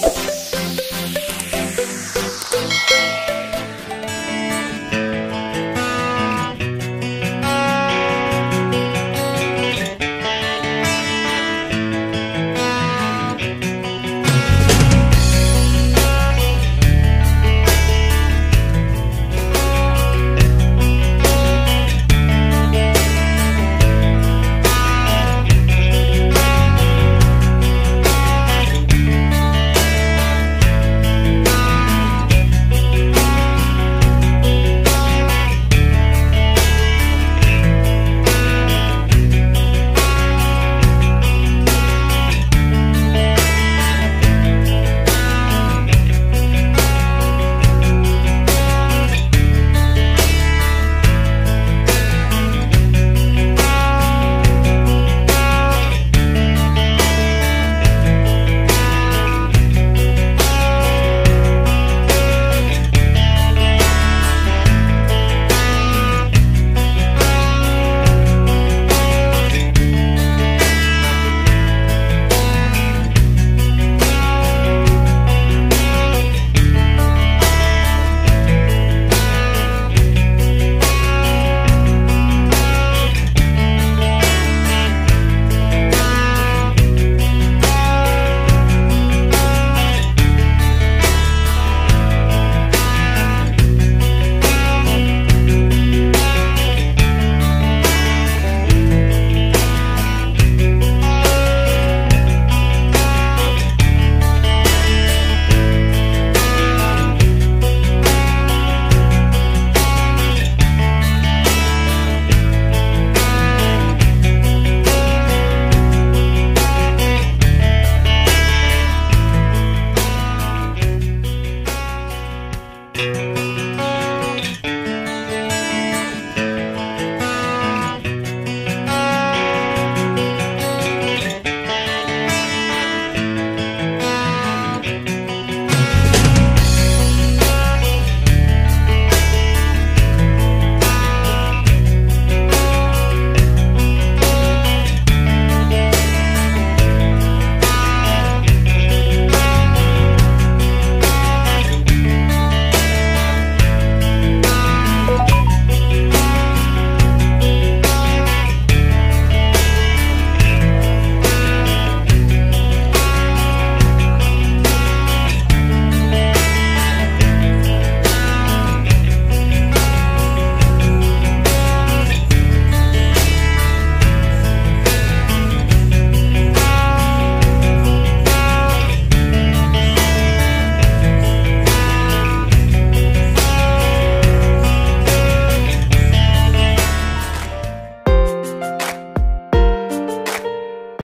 Bye.